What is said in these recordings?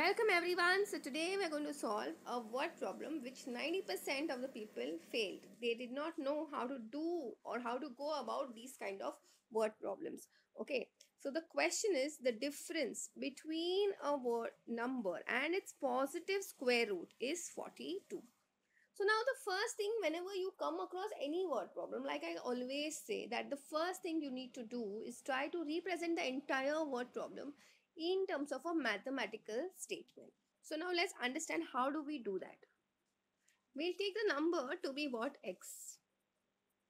Welcome everyone. So today we are going to solve a word problem which 90% of the people failed. They did not know how to do or how to go about these kind of word problems. Okay. So the question is the difference between a word number and its positive square root is 42. So now the first thing whenever you come across any word problem like I always say that the first thing you need to do is try to represent the entire word problem in terms of a mathematical statement. So now let's understand how do we do that. We'll take the number to be what x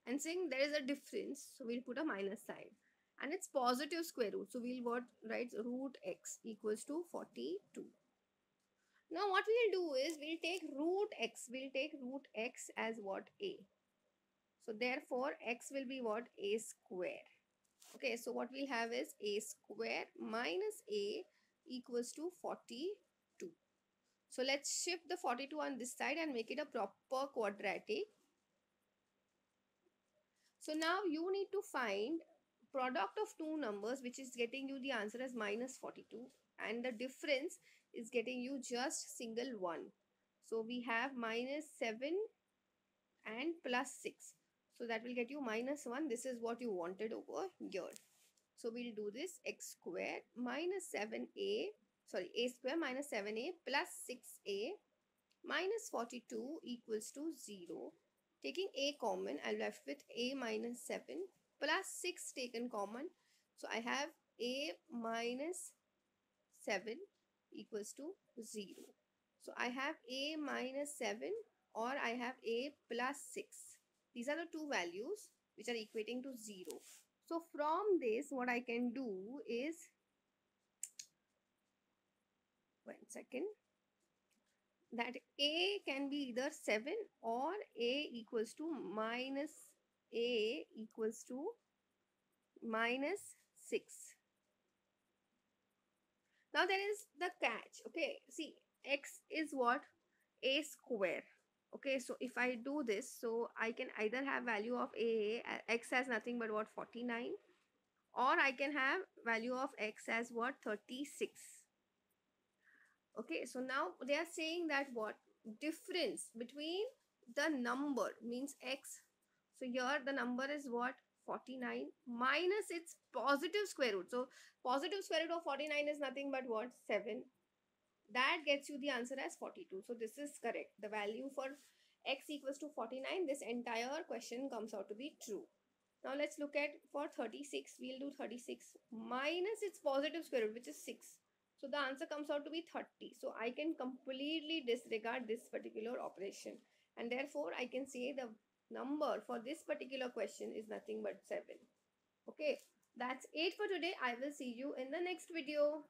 and saying there is a difference so we'll put a minus sign and it's positive square root so we'll what write root x equals to 42. Now what we'll do is we'll take root x we'll take root x as what a. So therefore x will be what a square okay so what we'll have is a square minus a equals to 42 so let's shift the 42 on this side and make it a proper quadratic. So now you need to find product of two numbers which is getting you the answer as minus 42 and the difference is getting you just single one. So we have minus 7 and plus 6 so that will get you minus 1. This is what you wanted over here. So we'll do this x square minus 7a, sorry, a square minus 7a plus 6a minus 42 equals to 0. Taking a common, I'm left with a minus 7 plus 6 taken common. So I have a minus 7 equals to 0. So I have a minus 7 or I have a plus 6. These are the two values which are equating to 0. So from this what I can do is one second that a can be either 7 or a equals to minus a equals to minus 6. Now there is the catch. Okay, see x is what? a square okay so if i do this so i can either have value of a x as nothing but what 49 or i can have value of x as what 36 okay so now they are saying that what? Difference between the number means x. So here the number is what? 49 minus its positive square root. So positive square root of 49 is nothing but what? 7 that gets you the answer as 42 so this is correct. The value for x equals to 49 this entire question comes out to be true. Now let's look at for 36 we'll do 36 minus its positive square root which is 6 so the answer comes out to be 30 so i can completely disregard this particular operation. And therefore i can say the number for this particular question is nothing but 7 okay that's it for today. I will see you in the next video